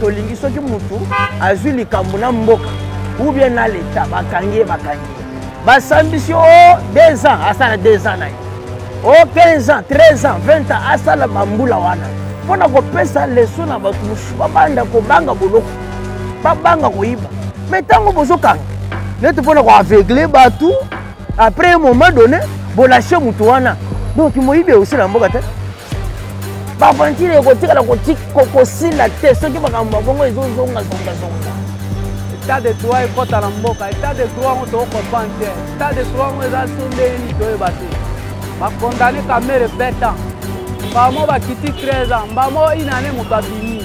tolingi soki mutu azwi likambo na mboka ou bien na leta bakangi ye bakangi ye basambisi o 2 ans asala 2 ans na ye o 15 ans 13 ans 20 ans asala bambula wana mpo na kopesa leso na bato mosusu babanda kobanga boloko babanga koyiba me ntango bozokanga neti mpo na koaveugle bato après un moment donné bolache moto wana donc moyibi ekosila mboka te bavantire ekotikala kosila te soki makambo mabongo ezozongazongazonga etat de droit ekɔta na mboka etat de droit yango tokokomprendre te etat de droit yango eza so ndeni toyeba te bakondane kamere 20 ans mbamo bakiti 13 ans mbamo inane moto abimi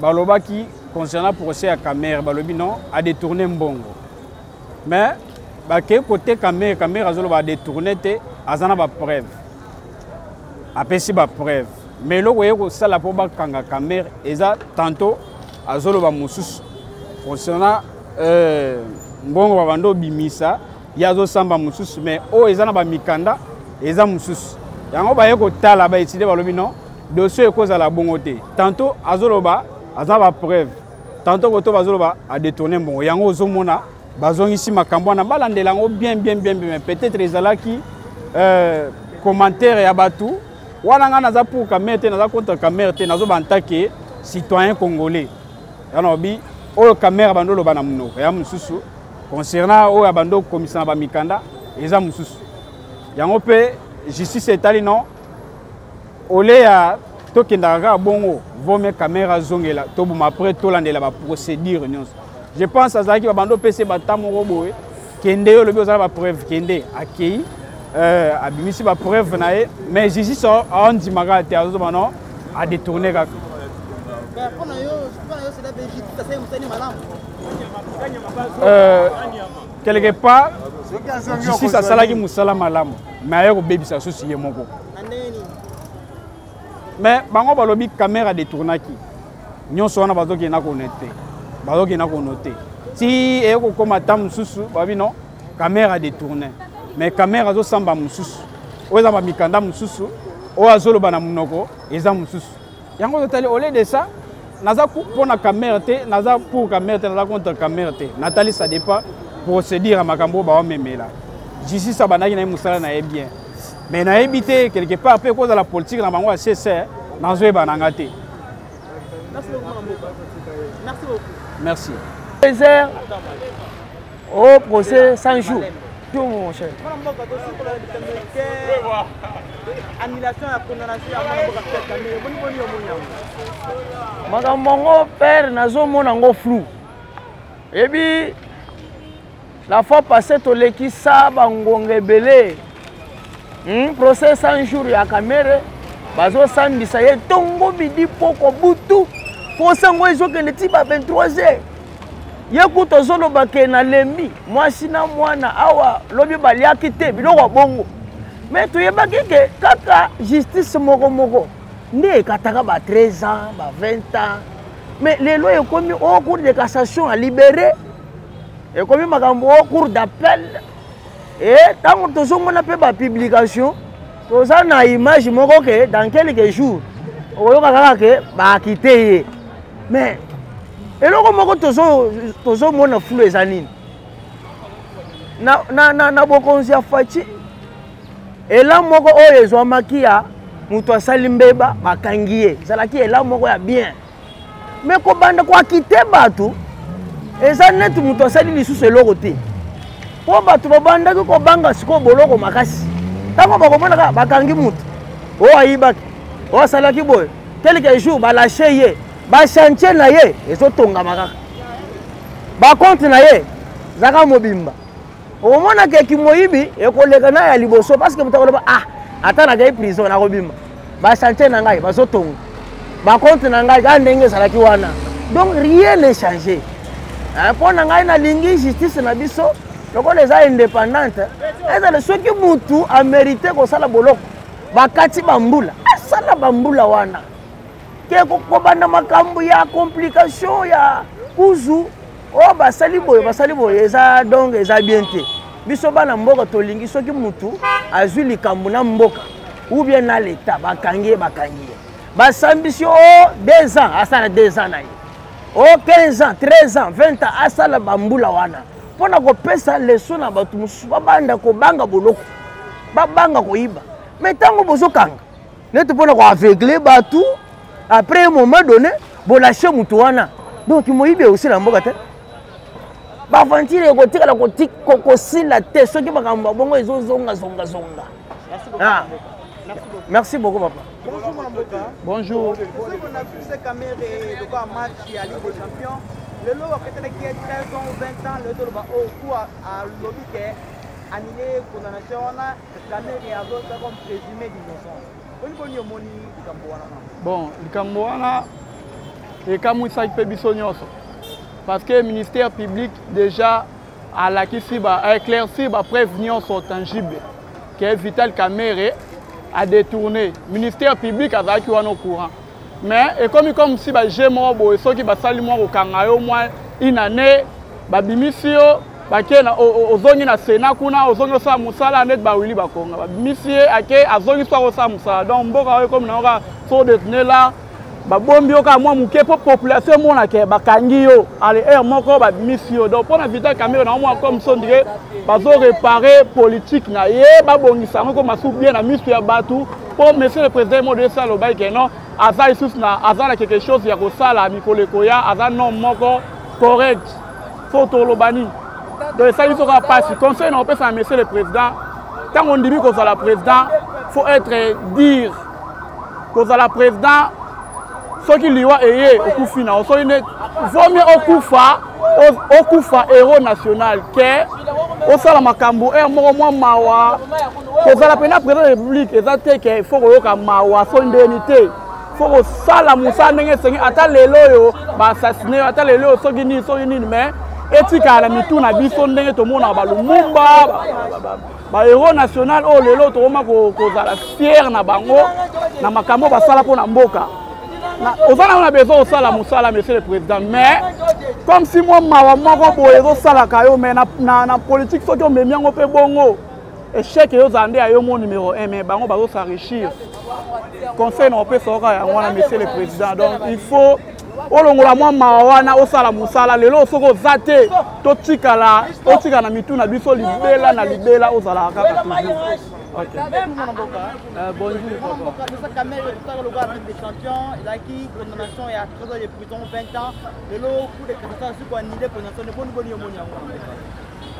balobaki concernant procès ya kamere balobi non adetourne mbongo mais bakei kote kamere kamere azoloba adetourne te aza na bapreuve apesi bapreuve mais eloko eye kosala mpo bakanga kamere eza tanto azoloba mosusu concernant euh, mbongo babanda obimisa ye azosamba mosusu mais oyo eza na bamikanda eza mosusu yango baye kotala baetide balobi non dossier ekozala bongo te tanto azoloba aza na bapreuve tanto koto bazoloba adetourne mbongo yango ozomona bazongisi makambo wana balandela yango bien bien bien bien peut-être ezalaki euh, commentaire ya bato wana ngai naza pour kamere te naza contre kamere te nazoba ntake citoyen congolais yana obi oyo kamere bando oloba na monoko ya mosusu concernant oyo abandi okomisa na bamikanda eza mosusu yango mpe justice etali non ole ya tokendaka kaka bongo vome kamera azongela toboma après tolandela baprocédure nyonso je pense azalaki babandi opesa bata moko boye kende yo olobi ozala bapreuve kende akei euh, abimisi bapreuve na ye mais justice aondimaka te azozoba non adetourne kaka euh, quelque part justice asalaki mosala malamu me aye kobebisa susu ye moko me bango balobi kamera detournaki nyonso wana bazokende na konote bazokende na konote ti eye kokóma ata mosusu babi no kamera detourne me kamera azosamba mosusu oyo eza bamikanda mosusu oyo azoloba na monoko eza mosusu yango totali au lieu de ça naza mpo na camere te naza pour camere te naza contre camere te natali ça dépend procédure ya makambo oyo bawamemela justice abandaki na ye mosala na ye bien mais nayebi te quelque part mpe ekozala politique na bango ya csr nazoyeba na nga te merci Oh, procès 100 jours. Tout mon cher. Annulation ya condamnation ya mwana mboka Pierre Kamere. Boni boni yo moni yango. Makambo yango père nazomona yango flou. Ebi la fois passée tolekisa bangonga ebele hmm? procès 100 jours ya Kamere bazosambisa ye ntongo midi mpoko butu mposa yango ezokende ti ba 23 heures ye kutu ozoloba ke nalembi mwasi na mwana awa lobi baliaki te biloko ya bongo me toyebaki ke kaka justice moko moko nde ekataka ba 13 ans ba 20 ans me lelo ekomi o cour de cassation ya libere ekomi makambo o cour d'appel e ntango tozomona mpe bapublication toza na image moko ke dans quelques jours okoyoka kaka ke baakite ye mais eloko moko tozomona fulu eza nini na, na, na, na bokonzi ya faci ela moko oyo ezwamaki ya moto asali mbeba bakangi ye ezalaki ela moko ya bien me kobanda koakite bato eza neti moto asali lisusu eloko te mpo bato babandaki kobanga sikoyo boloko makasi ntango bakomonaka bakangi moto oyo ayibaki oyo asalaki boye quelque jour balashe ye bachantier na ye ezotongama kaka bakonte na ye zaka mobimba okomona ke kimoyibi ekoleka na ya liboso parceke moto akoloba ah ata nakei prison nakobima bachantier na ngai bazotonga bakonte na ngai kaka ndenge ezalaki wana donc rien ne change mpo na ngai nalingi justice na biso lokola eza indépendante ezala soki mutu amerite kosala boloko bakati bambula asala bambula wana te kokobanda makambo ya complication ya kuzu oyo oh, basali boye basali boye eza donc eza bien te biso bana mboka tolingi soki mutu azwi likambo na mboka ou bien na leta bakangi ye bakangi ye basambisi yo oh, deux ans asala deux ans na ye o oh, 15 ans 13 ans 20 ans asala bambula wana mpo na kopesa leso na bato mosusu babanda kobanga boloko babanga koyiba me ntango bozokanga neti mpo na koaveugle bato après un moment donné bolashe moto wana donc moyibi ekosila mboka te baaventire ekotikala kosila te soki makambo ya bongo ezozongazongazonga ah. merci beaucoup papa bonjour lelo waketelaki ye 13 ans 20 ans lelo toloba oyo kuwa alobi ke anile condamnation wana bon likambo wana ekamwisaki mpe biso nyonso parce que ministère public déjà alakisi baéclaircir bapreuve nyonso tangible ke vital kamere adetourne ministère public azalaki wana au courant mais ekomi comme si ba jeu moko boye soki basali mwa kokanga yo mwa une année babimisi yo bake na ozongi na sena kuna ozongi osala mosala neti bawili bakonga babimisi ye ake azongi soki akosala mosala donc mboka oyo ekomi nango kaka so detene la babombi yo kaka mwa moke mpo population emonake bakangi yo ale heure moko babimisi yo donc mpo na vita camere nango mwa comme so ndike bazo repare politique na ye babongisa yango ekoma su bien na miso ya bato mpo monsieur le président mode esi alobaki ke non aza lisusu na aza na quelque chose ya kosala mikolo ekoya aza nom moko correct fo toloba nini donc esali biso kaka mpasi conseil na kopesa na monsieur le président ntango ondimi kozala président faut être dire kozala président soki liwa eye okufi na yo soki nde vaut mieux okufa okufa hero national ke osala makambo heure moko mwa mawa kozala mpena président de république eza te ke fo koyoka mawa so ndeni te fo kosala mosala ndenge esengi ata lelo oyo baassassine yo ata lelo oyo soki nini soki nini mais etikala na mitu na biso ndenge tomonaka balumumba ba héros national oyo lelo tokoma kozala fiere na bango na makambo basala mpo na mboka oza nango na besoin osala mosala monsieur le président mais comme si mwa mawa moko boye ezosalaka yo mais na, na, na politique soki omemi yango mpe bongo echec eyozala nde ya yo mo numéro 1 mais bango bazosa richir conseil na opesa oka yango wana monsieur le président donc il faut olongola mwa mawa wana osala mosala lelo soki oza te totikala otika na mitu na biso libela na libela ozalaka kaka Okay. Euh, bonjour.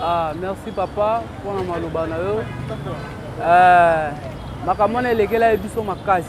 Ah, merci papa mpona maloba na yo euh, makambo wana elekela ye biso makasi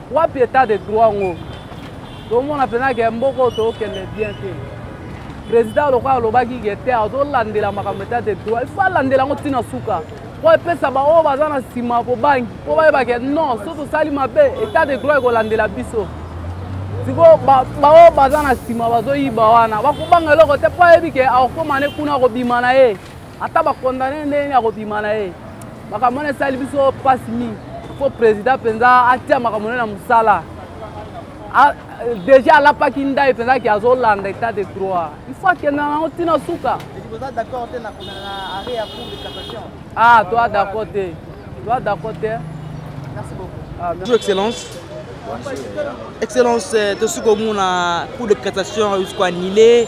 wapi etat de droit ngo tomona mpena ke mboka oyo tookende bien te président lokola alobaki ke te azolandela makambo etat de droit ifo alandela yango ntina suka mpo epesa baoyo baza na nsima kobangi mpo bayeba ke non so tosali mabe etat de droit ekolandela biso sikoyo baoyo baza na nsima bazoyiba wana bakobanga eloko te mpo ayebi ke akokoma ne kuna akobima na ye ata bakondane ndenge nini akobima na ye makambo wana esali biso mpasi mingi fo président mpenza atia makambo ne na mosala déjà alapaki ndai mpenza ke azolanda état de droit il faut akenda nango ntina suka ah toi d'accord te toi d'accord te merci beaucoup ah, bonjour excellence excellence euh, tosi komona cour de cassation jusqu'à annulé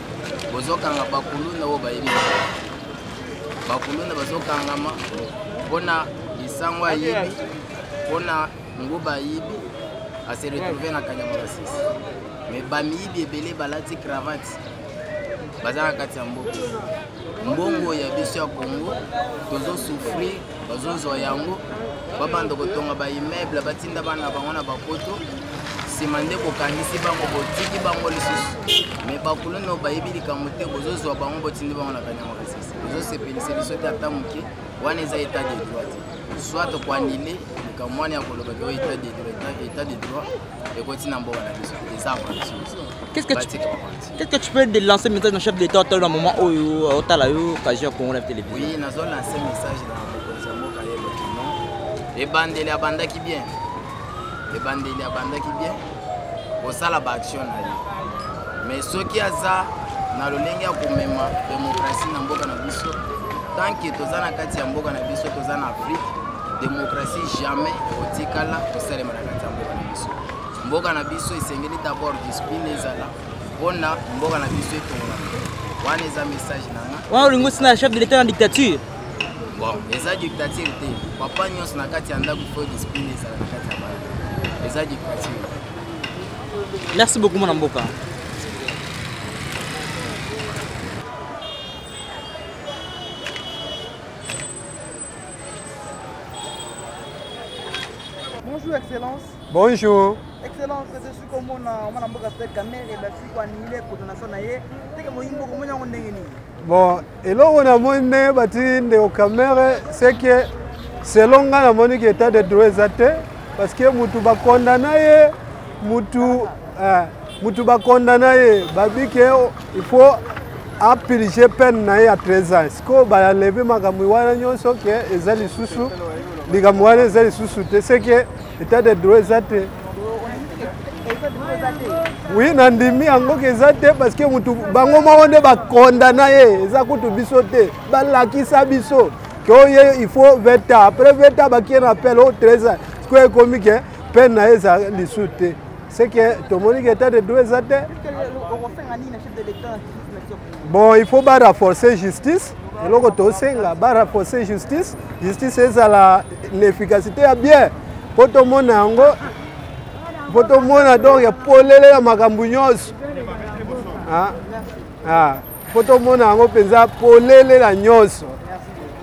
bozokanga bakuluna oyo bayebi bakuluna bazokangama mpona lisango ayebi mpona nguba ayebi ase retrouve na kanyama basisi me bamiyibi ebele balati cravate baza na kati ya mboka mbongo ya biso ya congo tozosouffrir bazozwa yango babanda kotonga baimmeuble batinda bana na bango na bapoto nsima nde kokangisi bango botiki bango lisusu me bakuluna bayebi likambo te bozozwa bango botindi bango na kanyama kasese bozosepelisa biso te ata moke wana eza etat de droit te soit koanile likambo wana ya koloba ke oyo etat de droit etat de droit ekoti na mboka na biso eza avantiuse Qu'est-ce que tu peux de lancer message na chef d'État au moment où euh, otala yo occasion Congo la télévision? Oui, nazo lancer message na mokonzi ya mboka ye Lokino. Ebandeli abandaki bien. Ebandeli abandaki bien. Kosala ba action na ye. Mais soki aza na lolenge ya komema demokrasi na mboka na biso tanke toza na kati ya mboka na biso toza na afrike demokrasi jamais ekotikala kosalema na kati ya mboka na biso Mboka na biso esengeli d'abord discipline ezala mpona mboka na biso etonga wana eza message na nga wana olingi osina chef de l'etat na dictature bon eza dictature te papa nyonso na kati ya ndako fo discipline ezala na kati ya bana eza dictature merci beaucoup mwana mboka Bonjour, Excellence. Bonjour. Excellence, je suis comme mon mwana mboka Fred Kamere, ba suis quoi nile coordination na ye. Teke moyimbo ko mona ndenge nini? Bon, eloko na moni ndenge bati ndeko Kamere, c'est que selon nga na moni que état de droit eza te parce que mutu ba condamna ye, mutu eh, mutu ba condamna ye, babi que il faut a purger peine na ye ya 13 ans. Siko ba enlever makambo wana nyonso que eza lisusu likambo wana eza lisusu te, c'est que etat de droit eza te oui nandimi yango ke eza te parce que mutu bango moko nde bakondana ye eza kutu biso te balakisa biso ke oye il faut 20 ans après 20 ans bakie na appel o 13 ans siko ekomi ke pene na ye eza lisu te seke tomoni ke etat de droit eza te bon il faut ba renforcer justice eloko tosenga ba renforcer justice justice ezala na efficacité ya bien mpo tomona yango mpo tomona donc polele ya makambo nyonso mpo tomona yango mpenza polele na nyonso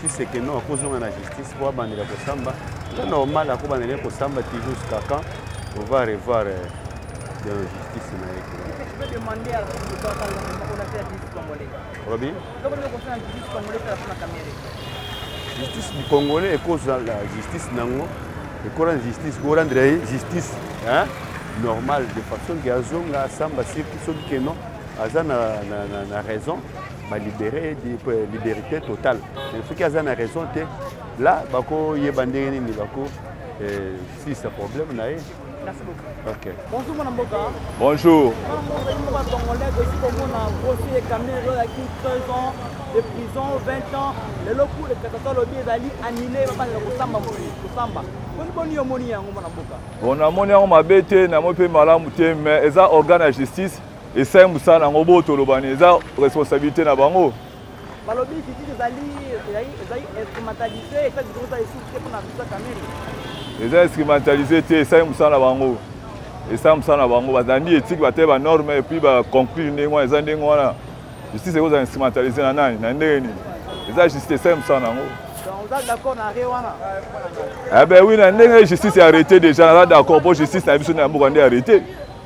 si c'est que non akozonga na justice po abandela kosamba to normal akobandela kosamba ti jusqu'à quand on va revoir euh, de justice na ye olobi justice du congolais ekozala justice nango ekola na justice korendre ye justice normal de façon ke azonga asamba soki ke non aza na raison balibere liberité totale mais soki aza na raison te la bakoyeba ndenge nini bako eh, si ce problème na ye Merci beaucoup. Okay. Bonjour mon Mboka. Bonjour. de prison 20 ans lelo cour de cassation lobi ezali annulé babanda kosamba kosamba boni boni yo omoni yango mwana mboka bon namoni yango mabe te namoni mpe malamu te mais eza organe ya justice esai mosala yango bo tolobani eza responsabilité na bango balobi justice ezali ezali instrumentalise eza bikozala esusu te mpona visa kamere eza instrumentalise te esali mosala na bango esala mosala na bango bazandi etike batali banorme epuis baconclure ndenge wana eza ndenge wana justice ekozala instrumentalise na nani na ndenge nini eza justice esali mosala na yango eh ben oui na ndenge justice arrete déjà naza d'accord mpo justice na biso na mboka nde arrete